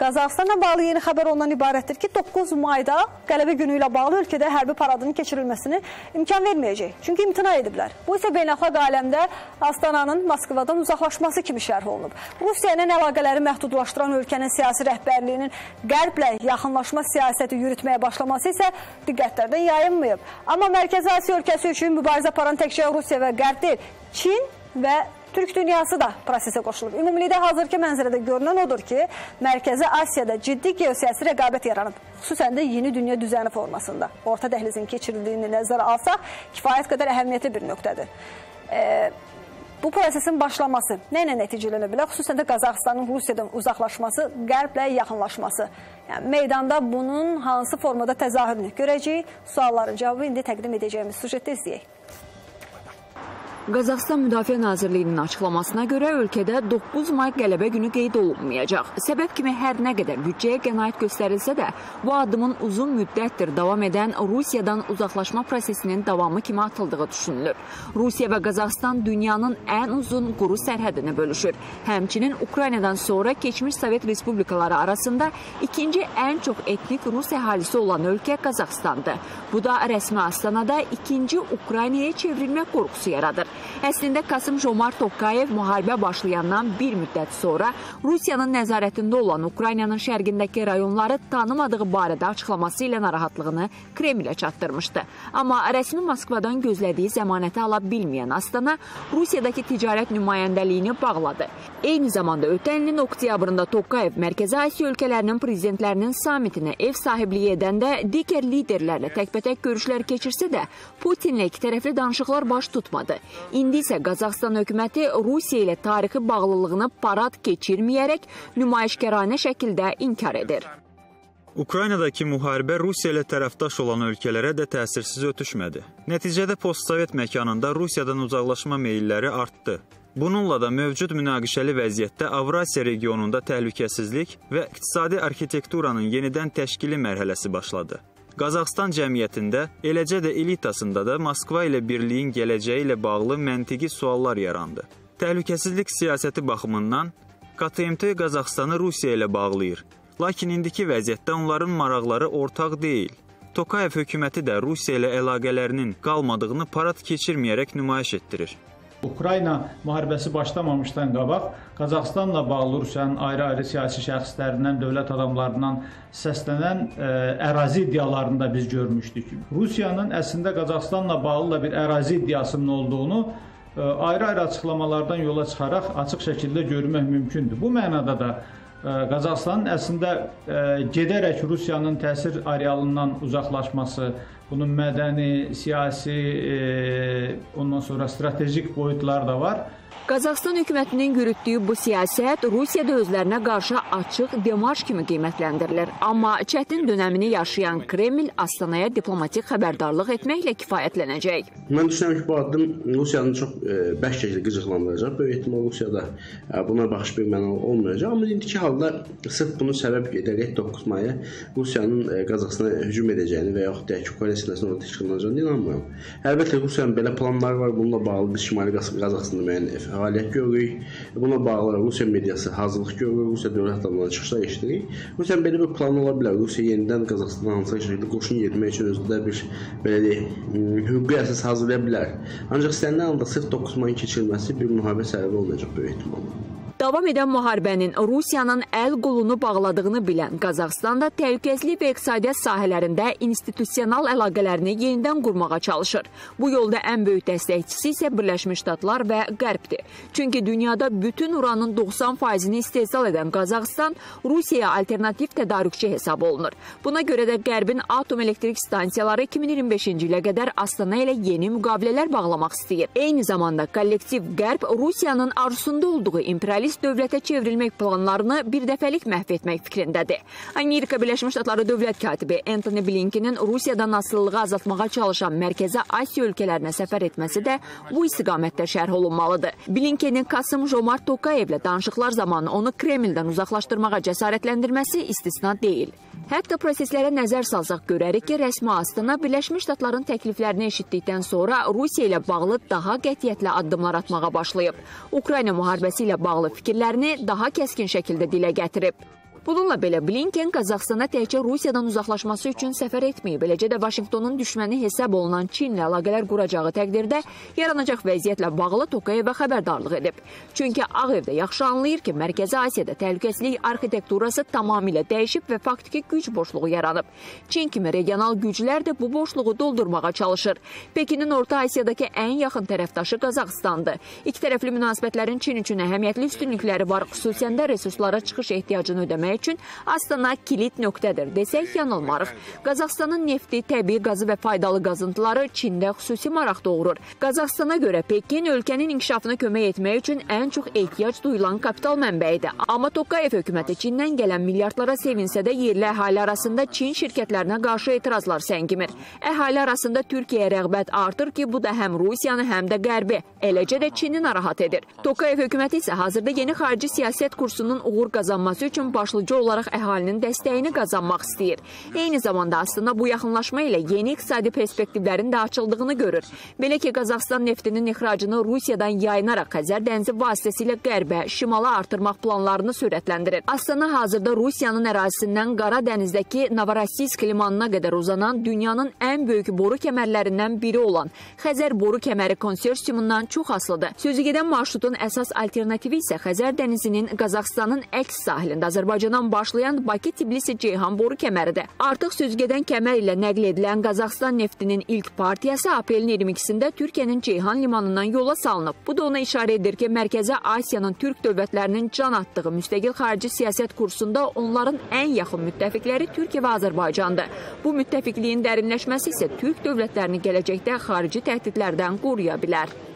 Qazaxıstanla bağlı yeni xəbər ondan ibarətdir ki, 9 mayda qələbə günü ilə bağlı ölkədə hərbi paradının keçirilməsini imkan verməyəcək. Çünki imtina ediblər. Bu isə beynəlxalq aləmdə Astananın Moskvadan uzaqlaşması kimi şərh olunub. Rusiya ilə əlaqələri məhdudlaşdıran ölkənin siyasi rəhbərliyinin qərblə yaxınlaşma siyasəti yürütməyə başlaması isə diqqətlərdən yayınmayıb. Amma Mərkəzi Asiya ölkəsi üçün mübarizə aparan təkcə Rusiya və Qərb deyil, Çin və Türk dünyası da prosesə qoşulub. Ümumilikdə hazırki mənzərədə görünən odur ki, Mərkəzi Asiyada ciddi geosiyasi rəqabət yaranıb. Xüsusən də yeni dünya düzəni formasında. Orta dəhlizin keçirildiyini nəzərə alsaq, kifayət qədər əhəmiyyətli bir nöqtədir. E, bu prosesin başlaması nə ilə nəticələnə bilər? Xüsusən də Qazaxıstanın Rusiyadan uzaqlaşması, qərblə yaxınlaşması. Yəni, meydanda bunun hansı formada təzahürünü görəcəyik? Sualların cavabı indi təqdim edəcəyimiz sujetdə izləyək. Qazaxstan Müdafiə Nazirliyinin açıqlamasına görə ölkədə 9 may qələbə günü qeyd olunmayacaq. Səbəb kimi hər nə qədər büdcəyə qənaət göstərilsə də, bu addımın uzun müddətdir davam edən Rusiyadan uzaqlaşma prosesinin davamı kimi atıldığı düşünülür. Rusiya və Qazaxstan dünyanın ən uzun quru sərhədini bölüşür. Həmçinin Ukraynadan sonra keçmiş Sovet Respublikaları arasında ikinci ən çox etnik Rus əhalisi olan ölkə Qazaxstandır. Bu da rəsmi Astanada ikinci Ukraynaya çevrilmək qorxusu yaradır. Əslində Kasım Jomart Tokayev müharibə başlayandan bir müddət sonra Rusiyanın nəzarətində olan Ukraynanın şərqindəki rayonları tanımadığı barədə açıqlaması ilə narahatlığını Kremlə çatdırmışdı. Amma rəsmi Moskvadan gözlədiyi zəmanəti ala bilməyən Astana Rusiyadakı ticarət nümayəndəliyini bağladı. Eyni zamanda ötən ilin oktyabrında Tokayev Mərkəzi Asiya ölkələrinin prezidentlərinin samitinə ev sahibliyi edəndə digər liderlərlə təkbətək görüşlər keçirsə də Putinlə iki tərəfli danışıqlar baş tutmadı. İndi isə Qazaxstan hökuməti Rusiya ilə tarixi bağlılığını parad keçirməyərək nümayişkaranə şəkildə inkar edir. Ukraynadakı müharibə Rusiya ilə tərəfdaş olan ölkələrə də təsirsiz ötüşmədi. Nəticədə postsovet məkanında Rusiyadan uzaqlaşma meylləri artdı. Bununla da mövcud münaqişəli vəziyyətdə Avrasiya regionunda təhlükəsizlik və iqtisadi arxitekturanın yenidən təşkili mərhələsi başladı. Qazaxstan cəmiyyətində, eləcə də elitasında da Moskva ilə birliyin gələcəyi ilə bağlı məntiqi suallar yarandı. Təhlükəsizlik siyasəti baxımından KTMT Qazaxstanı Rusiya ilə bağlayır. Lakin indiki vəziyyətdə onların maraqları ortaq deyil. Tokayev hökuməti də Rusiya ilə əlaqələrinin qalmadığını parad keçirməyərək nümayiş etdirir. Ukrayna müharibəsi başlamamışdan qabaq Qazaxstanla bağlı Rusiyanın ayrı-ayrı siyasi şəxslərindən, dövlət adamlarından səslənən ə, e, ərazi iddialarını da biz görmüşdük. Rusiyanın əslində Qazaxstanla bağlı da bir ərazi iddiasının olduğunu e, ayrı-ayrı açıqlamalardan yola çıxaraq açıq şəkildə görmək mümkündür. Bu mənada da Qazaxıstanın əslində gedərək Rusiyanın təsir arealından uzaqlaşması, bunun mədəni, siyasi, ondan sonra strateji boyutları da var. Qazaxstan hökumətinin yürütdüyü bu siyasət Rusiyada özlərinə qarşı açıq demarş kimi qiymətləndirilir. Amma çətin dönəmini yaşayan Kreml Astanaya diplomatik xəbərdarlıq etməklə kifayətlənəcək. Mən düşünürəm ki, bu addım Rusiyanı çox e, bərk şəkildə qıcıqlandıracaq. Böyük ehtimal Rusiyada e, buna baxış bir mənalı olmayacaq. Amma indiki halda sırf bunu səbəb edərək 9 maya Rusiyanın e, Qazaxstana hücum edəcəyini və yaxud da ki, Ukrayna sinəsində ortaya çıxılacağını inanmıram. Əlbəttə Rusiyanın belə planları var. Bununla bağlı biz Şimali Qazaxstanda müəyyən fəaliyyət görürük. Buna bağlı Rusiya mediası hazırlıq görür, Rusiya dövlət adamları çıxışlar eşidirik. Rusiyanın belə bir planı ola bilər. Rusiya yenidən Qazaxstana hansı şəkildə qoşun yeritmək üçün özündə bir belə deyək, hüquqi əsas hazırlaya bilər. Ancaq istənilən halda sırf 9 mayın keçirilməsi bir müharibə səbəbi olmayacaq böyük ehtimalla. Davam edən müharibənin Rusiyanın əl qolunu bağladığını bilən Qazaxstan da təhlükəsizlik və iqtisadiyyat sahələrində institusional əlaqələrini yenidən qurmağa çalışır. Bu yolda ən böyük dəstəkçisi isə Birləşmiş Ştatlar və Qərbdir. Çünki dünyada bütün uranın 90%-ni istehsal edən Qazaxstan Rusiyaya alternativ tədarükçü hesab olunur. Buna görə də Qərbin atom elektrik stansiyaları 2025-ci ilə qədər Astana ilə yeni müqavilələr bağlamaq istəyir. Eyni zamanda kollektiv Qərb Rusiyanın arzusunda olduğu imperialist kapitalist dövlətə çevrilmək planlarını birdəfəlik məhv etmək fikrindədir. Amerika Birləşmiş Ştatları dövlət katibi Anthony Blinkenin Rusiyadan asılılığı azaltmağa çalışan Mərkəzi Asiya ölkələrinə səfər etməsi də bu istiqamətdə şərh olunmalıdır. Blinkenin Kasım Jomart Tokayevlə danışıqlar zamanı onu Kremldən uzaqlaşdırmağa cəsarətləndirməsi istisna deyil. Hətta proseslərə nəzər salsaq görərik ki, rəsmi Astana Birləşmiş Ştatların təkliflərini eşitdikdən sonra Rusiya ilə bağlı daha qətiyyətli addımlar atmağa başlayıb. Ukrayna müharibəsi ilə bağlı fikirlərini daha kəskin şəkildə dilə gətirib. Bununla belə Blinken Qazaxstana təkcə Rusiyadan uzaqlaşması üçün səfər etməyib, eləcə də Vaşinqtonun düşməni hesab olunan Çinlə əlaqələr quracağı təqdirdə yaranacaq vəziyyətlə bağlı Tokayevə xəbərdarlıq edib. Çünki Ağ Evdə yaxşı anlayır ki, Mərkəzi Asiyada təhlükəsizlik arxitekturası tamamilə dəyişib və faktiki güc boşluğu yaranıb. Çin kimi regional güclər də bu boşluğu doldurmağa çalışır. Pekinin Orta Asiyadakı ən yaxın tərəfdaşı Qazaxıstandır. İki tərəfli münasibətlərin Çin üçün əhəmiyyətli üstünlükləri var, xüsusən də resurslara çıxış ehtiyacını ödəmək üçün Astana kilit nöqtədir desək yanılmarıq. Qazaxstanın nefti, təbii qazı və faydalı qazıntıları Çində xüsusi maraq doğurur. Qazaxstana görə Pekin ölkənin inkişafına kömək etmək üçün ən çox ehtiyac duyulan kapital mənbəyidir. Amma Tokayev hökuməti Çindən gələn milyardlara sevinsə də yerli əhali arasında Çin şirkətlərinə qarşı etirazlar səngimir. Əhali arasında Türkiyəyə rəğbət artır ki, bu da həm Rusiyanı, həm də Qərbi, eləcə də Çini narahat edir. Tokayev hökuməti isə hazırda yeni xarici siyasət kursunun uğur qazanması üçün başlıca olaraq əhalinin dəstəyini qazanmaq istəyir. Eyni zamanda aslında bu yaxınlaşma ilə yeni iqtisadi perspektivlərin də açıldığını görür. Belə ki, Qazaxstan neftinin ixracını Rusiyadan yayınaraq Xəzər dənizi vasitəsilə qərbə, şimala artırmaq planlarını sürətləndirir. Astana hazırda Rusiyanın ərazisindən Qara dənizdəki Novorossiysk limanına qədər uzanan dünyanın ən böyük boru kəmərlərindən biri olan Xəzər boru kəməri konsorsiumundan çox asılıdır. Sözü gedən marşrutun əsas alternativi isə Xəzər dənizinin Qazaxstanın əks sahilində Azərbaycandan başlayan Bakı-Tbilisi-Ceyhan boru kəməridir. Artıq sözgedən kəmər ilə nəql edilən Qazaxstan neftinin ilk partiyası aprelin 22-sində Türkiyənin Ceyhan limanından yola salınıb. Bu da ona işarə edir ki, Mərkəzi Asiyanın Türk dövlətlərinin can atdığı müstəqil xarici siyasət kursunda onların ən yaxın müttəfiqləri Türkiyə və Azərbaycandır. Bu müttəfiqliyin dərinləşməsi isə Türk dövlətlərini gələcəkdə xarici təhdidlərdən qoruya bilər.